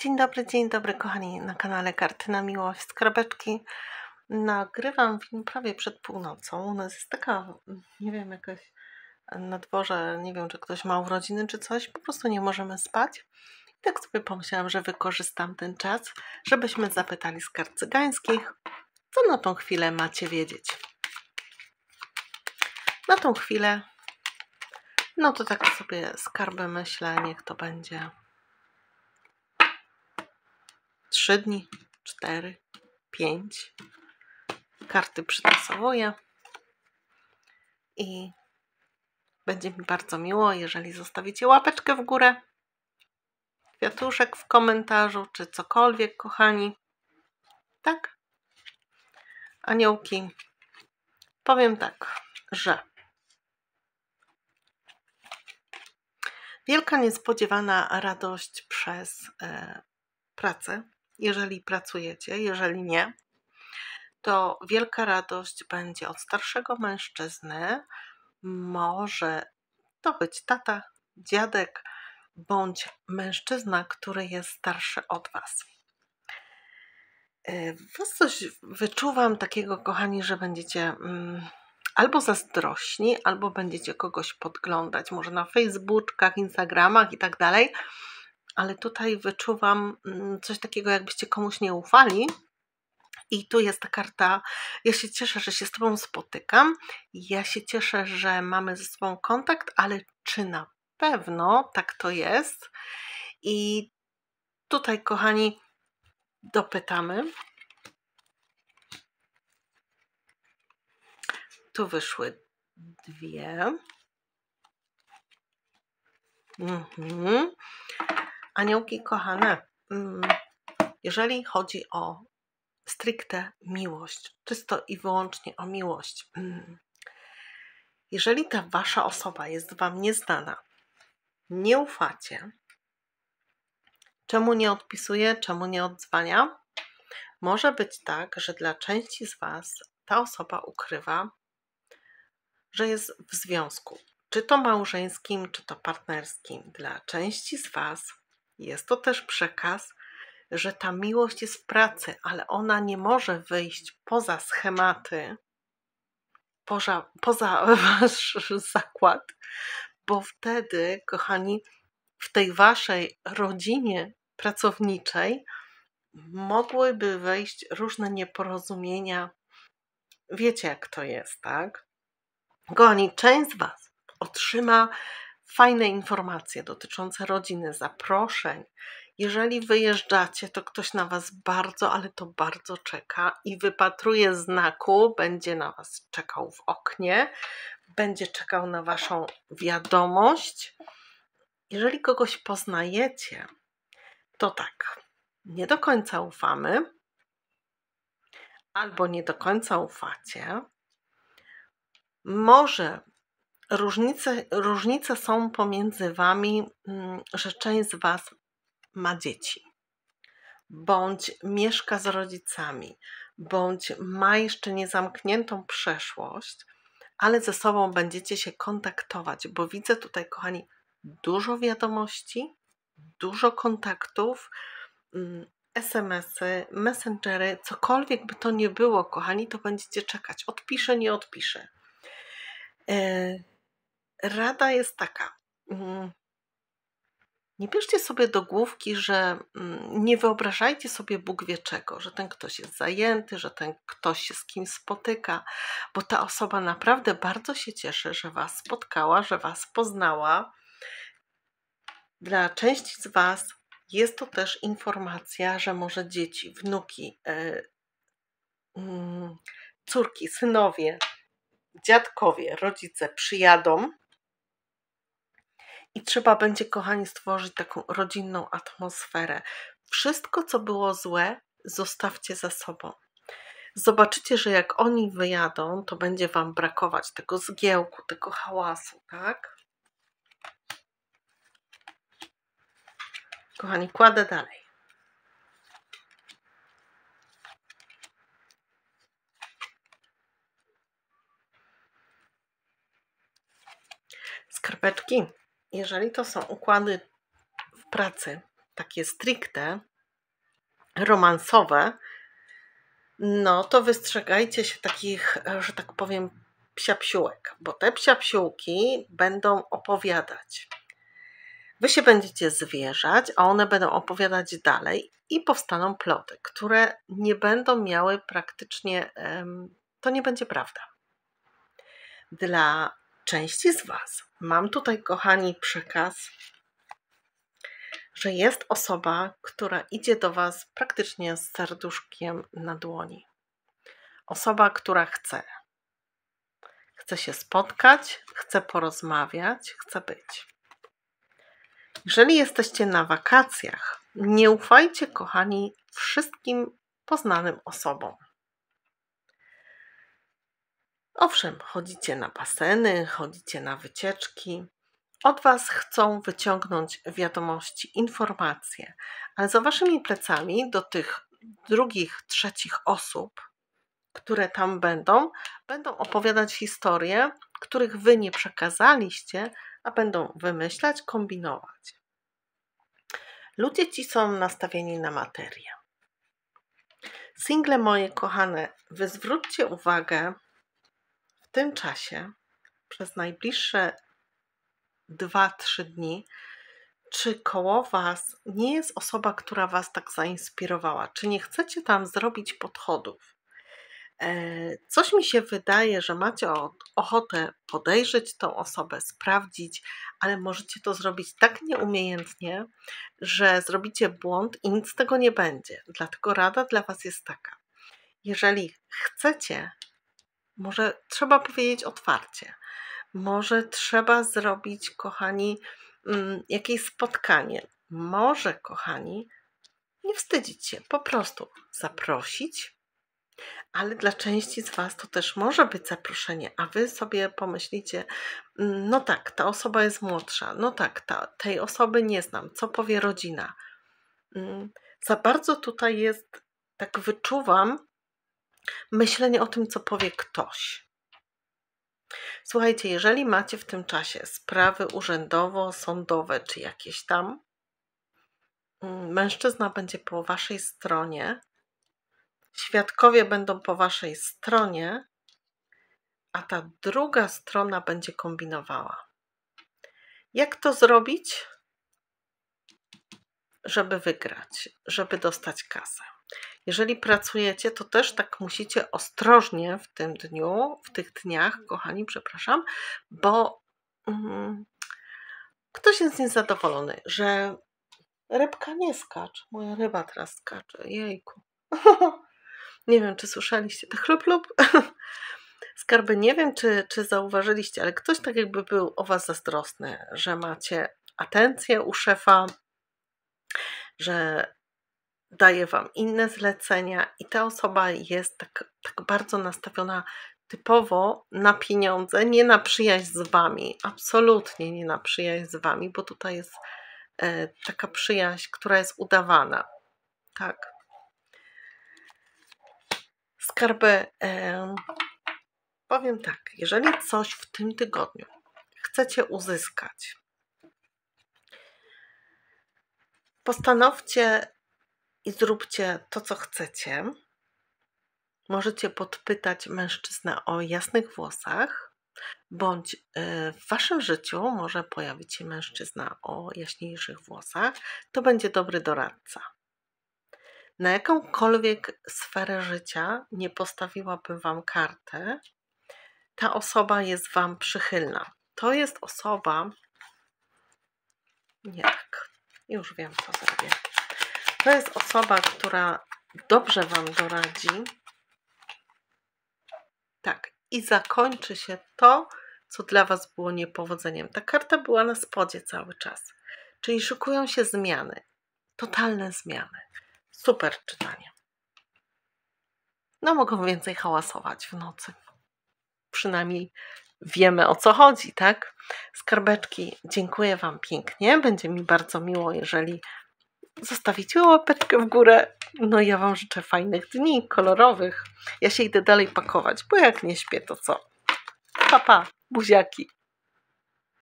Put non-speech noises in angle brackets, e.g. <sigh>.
Dzień dobry, dzień dobry, kochani, na kanale Karty na Miłość Skrabeczki. Nagrywam film prawie przed północą. U nas jest taka, nie wiem, jakaś na dworze, nie wiem, czy ktoś ma urodziny czy coś, po prostu nie możemy spać. I tak sobie pomyślałam, że wykorzystam ten czas, żebyśmy zapytali z kart cygańskich, co na tą chwilę macie wiedzieć. Na tą chwilę, no to tak sobie skarbę myślę, niech to będzie trzy dni, cztery, pięć. Karty przytasowuję i będzie mi bardzo miło, jeżeli zostawicie łapeczkę w górę, kwiatuszek w komentarzu, czy cokolwiek, kochani. Tak? Aniołki, powiem tak, że wielka niespodziewana radość przez e, pracę jeżeli pracujecie, jeżeli nie, to wielka radość będzie od starszego mężczyzny. Może to być tata, dziadek bądź mężczyzna, który jest starszy od Was. Was coś wyczuwam takiego, kochani, że będziecie mm, albo zazdrośni, albo będziecie kogoś podglądać, może na Facebookach, Instagramach i tak dalej ale tutaj wyczuwam mm, coś takiego, jakbyście komuś nie ufali. I tu jest ta karta. Ja się cieszę, że się z Tobą spotykam. Ja się cieszę, że mamy ze sobą kontakt, ale czy na pewno tak to jest? I tutaj, kochani, dopytamy. Tu wyszły dwie. Mhm. Aniołki kochane, mm, jeżeli chodzi o stricte miłość, czysto i wyłącznie o miłość, mm, jeżeli ta wasza osoba jest wam nieznana, nie ufacie, czemu nie odpisuje, czemu nie odzwania, może być tak, że dla części z was ta osoba ukrywa, że jest w związku, czy to małżeńskim, czy to partnerskim. Dla części z was jest to też przekaz, że ta miłość jest w pracy, ale ona nie może wyjść poza schematy, poza, poza <laughs> wasz zakład, bo wtedy, kochani, w tej waszej rodzinie pracowniczej mogłyby wejść różne nieporozumienia. Wiecie, jak to jest, tak? Kochani, część z Was otrzyma fajne informacje dotyczące rodziny, zaproszeń. Jeżeli wyjeżdżacie, to ktoś na Was bardzo, ale to bardzo czeka i wypatruje znaku, będzie na Was czekał w oknie, będzie czekał na Waszą wiadomość. Jeżeli kogoś poznajecie, to tak, nie do końca ufamy, albo nie do końca ufacie. Może Różnice, różnice są pomiędzy Wami, mm, że część z Was ma dzieci, bądź mieszka z rodzicami, bądź ma jeszcze niezamkniętą przeszłość, ale ze sobą będziecie się kontaktować, bo widzę tutaj, kochani, dużo wiadomości, dużo kontaktów, mm, SMS-y, messengery, cokolwiek by to nie było, kochani, to będziecie czekać. Odpiszę, nie odpiszę. E, rada jest taka. Mm, nie bierzcie sobie do główki, że mm, nie wyobrażajcie sobie Bóg wie czego, że ten ktoś jest zajęty, że ten ktoś się z kimś spotyka, bo ta osoba naprawdę bardzo się cieszy, że Was spotkała, że Was poznała. Dla części z Was jest to też informacja, że może dzieci, wnuki, yy, yy, córki, synowie, dziadkowie, rodzice przyjadą i trzeba będzie, kochani, stworzyć taką rodzinną atmosferę. Wszystko, co było złe, zostawcie za sobą. Zobaczycie, że jak oni wyjadą, to będzie Wam brakować tego zgiełku, tego hałasu, tak? Kochani, kładę dalej. Skarpeczki jeżeli to są układy w pracy, takie stricte romansowe, no to wystrzegajcie się takich, że tak powiem, psiapsiółek, bo te psiapsiółki będą opowiadać. Wy się będziecie zwierzać, a one będą opowiadać dalej i powstaną ploty, które nie będą miały praktycznie, to nie będzie prawda. Dla części z Was mam tutaj, kochani, przekaz, że jest osoba, która idzie do Was praktycznie z serduszkiem na dłoni. Osoba, która chce. Chce się spotkać, chce porozmawiać, chce być. Jeżeli jesteście na wakacjach, nie ufajcie, kochani, wszystkim poznanym osobom. Owszem, chodzicie na baseny, chodzicie na wycieczki. Od Was chcą wyciągnąć wiadomości, informacje, ale za Waszymi plecami do tych drugich, trzecich osób, które tam będą, będą opowiadać historie, których Wy nie przekazaliście, a będą wymyślać, kombinować. Ludzie ci są nastawieni na materię. Single moje kochane, wy zwróćcie uwagę w tym czasie, przez najbliższe 2-3 dni, czy koło Was nie jest osoba, która Was tak zainspirowała? Czy nie chcecie tam zrobić podchodów? E, coś mi się wydaje, że macie ochotę podejrzeć tą osobę, sprawdzić, ale możecie to zrobić tak nieumiejętnie, że zrobicie błąd i nic z tego nie będzie. Dlatego rada dla Was jest taka. Jeżeli chcecie, może trzeba powiedzieć otwarcie, może trzeba zrobić, kochani, mm, jakieś spotkanie. Może, kochani, nie wstydzić się, po prostu zaprosić ale dla części z Was to też może być zaproszenie, a Wy sobie pomyślicie, mm, no tak, ta osoba jest młodsza, no tak, ta, tej osoby nie znam, co powie rodzina. Mm, za bardzo tutaj jest, tak wyczuwam, myślenie o tym, co powie ktoś. Słuchajcie, jeżeli macie w tym czasie sprawy urzędowo-sądowe czy jakieś tam, mm, mężczyzna będzie po waszej stronie, Świadkowie będą po waszej stronie, a ta druga strona będzie kombinowała. Jak to zrobić, żeby wygrać, żeby dostać kasę? Jeżeli pracujecie, to też tak musicie ostrożnie w tym dniu, w tych dniach, kochani, przepraszam, bo mm, ktoś jest niezadowolony, że rybka nie skacz. Moja ryba teraz skacze. Jejku. <laughs> Nie wiem, czy słyszeliście te chlup lub. <laughs> Skarby, nie wiem, czy, czy zauważyliście, ale ktoś tak jakby był o Was zazdrosny, że macie atencję u szefa, że daje Wam inne zlecenia i ta osoba jest tak, tak bardzo nastawiona typowo na pieniądze, nie na przyjaźń z Wami, absolutnie nie na przyjaźń z Wami, bo tutaj jest e, taka przyjaźń, która jest udawana. Tak. Skarby, powiem tak, jeżeli coś w tym tygodniu chcecie uzyskać, postanowcie i zróbcie to, co chcecie. Możecie podpytać mężczyznę o jasnych włosach, bądź e, w waszym życiu może pojawić się mężczyzna o jaśniejszych włosach. To będzie dobry doradca na jakąkolwiek sferę życia nie postawiłaby Wam kartę, ta osoba jest Wam przychylna. To jest osoba. Nie tak. Już wiem, co zrobię. To jest osoba, która dobrze Wam doradzi. Tak. I zakończy się to, co dla Was było niepowodzeniem. Ta karta była na spodzie cały czas. Czyli szykują się zmiany. Totalne zmiany. Super czytanie. No, mogą więcej hałasować w nocy. Przynajmniej wiemy o co chodzi, tak? Skarbeczki, dziękuję Wam pięknie. Będzie mi bardzo miło, jeżeli zostawicie łapeczkę w górę. No, ja Wam życzę fajnych dni, kolorowych. Ja się idę dalej pakować, bo jak nie śpię, to co? Papa, pa, buziaki.